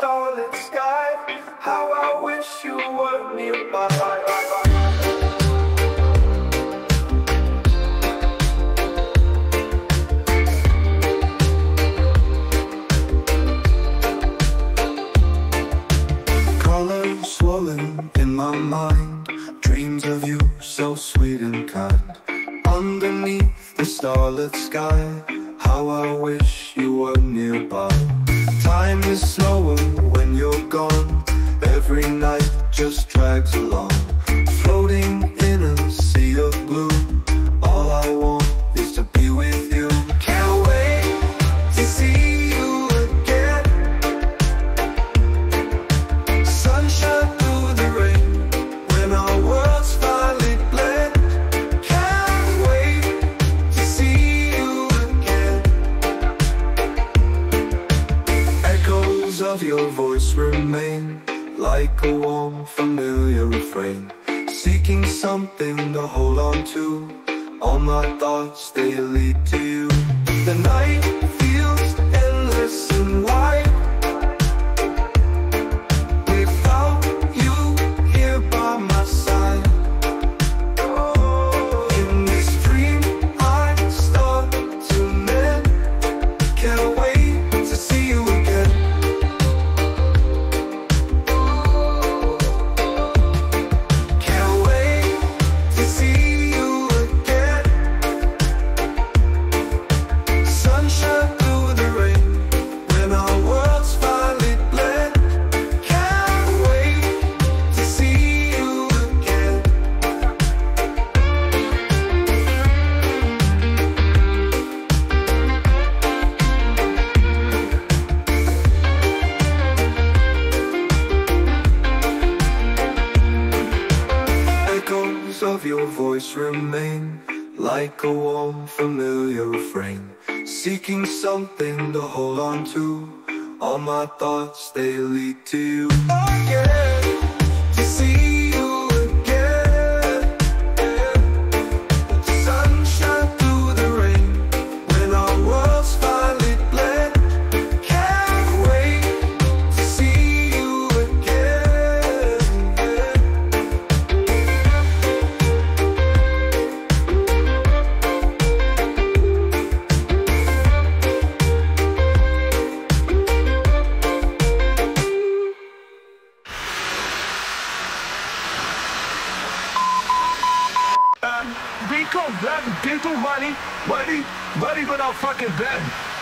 starlit sky. How I wish you were nearby. Swirling in my mind. Dreams of you so sweet and kind. Underneath the starlit sky. How I wish you were nearby. Time is slower remain Like a warm familiar refrain. Seeking something to hold on to. All my thoughts they lead to you. The night of your voice remain Like a warm familiar refrain. Seeking something to hold on to. All my thoughts they lead to you Grab people, money, money, money without fucking bed.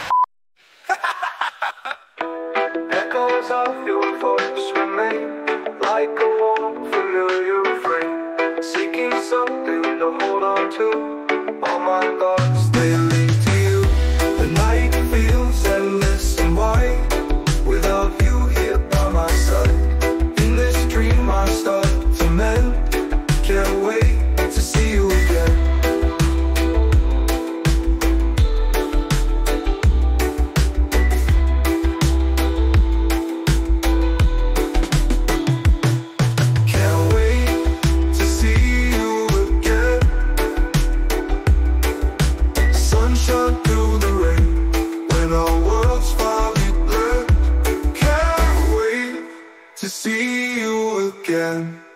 To see you again.